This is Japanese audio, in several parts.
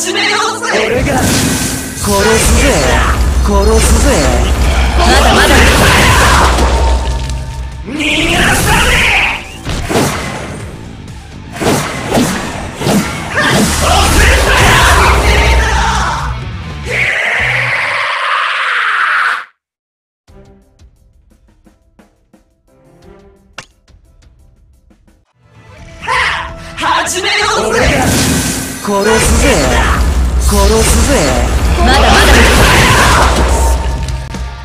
始めようぜ。俺が殺すぜ。殺すぜ。まだまだ。逃がさね始めようぜ殺すぜ。殺すぜ。まだまだ。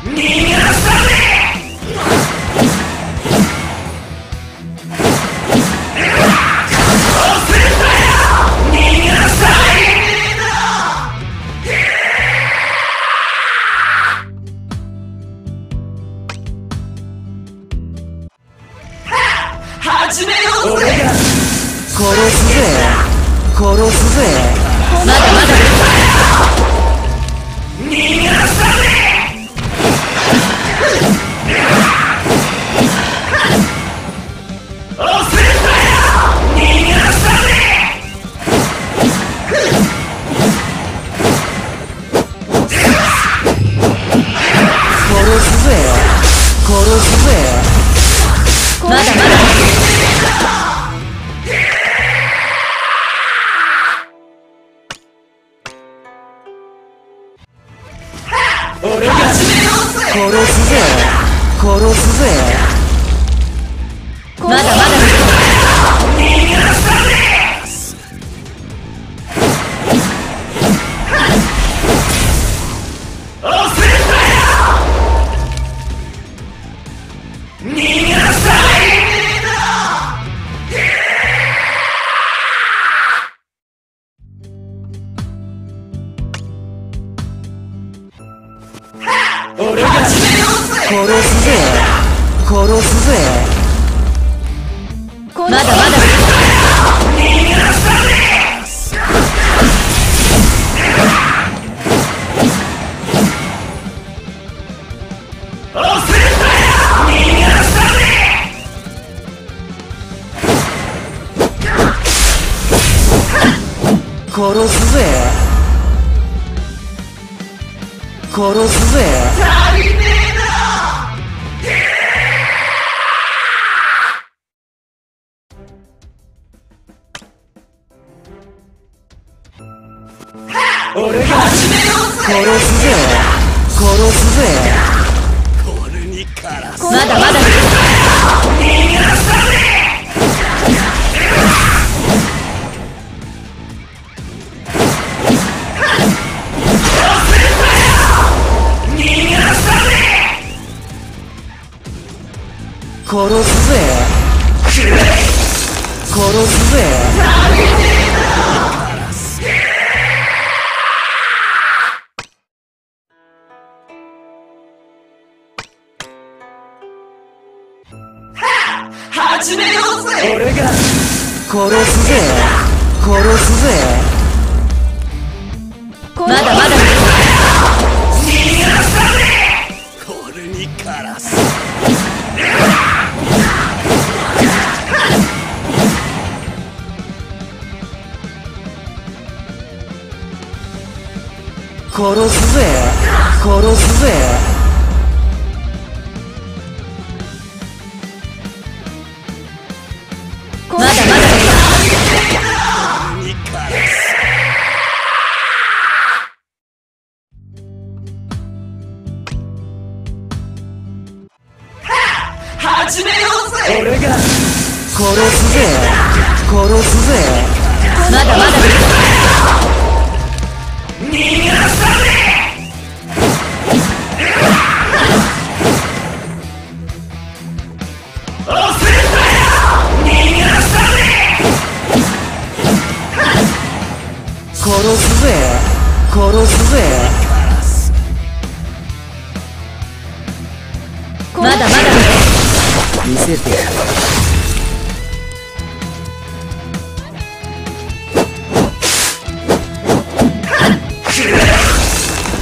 逃がさね俺が殺すぜ。殺すぜ。まだまだ殺すぜ。殺すぜ。まだまだ。殺すぜ。すぜ。殺すぜ。まだまだ。殺すぜ。殺すぜ殺すぜ。まだまだ。逃まだまだ。見せてやる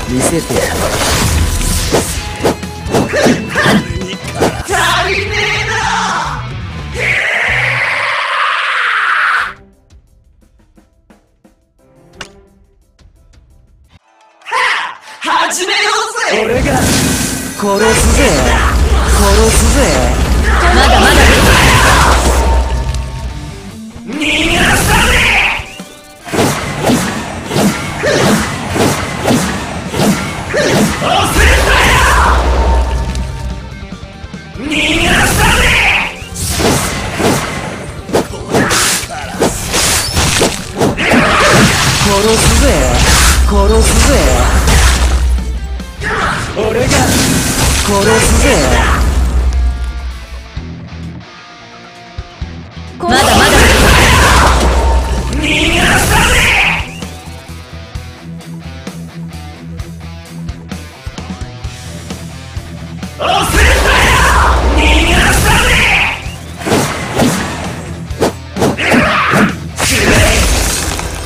見せて。やか始めようぜ。俺が殺すぜ。殺すぜ。まだまだ。逃げろ。殺すぜ殺すぜ俺が殺すぜ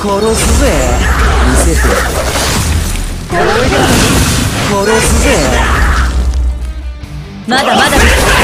殺すぜ。見せて。殺すぜ。まだまだ。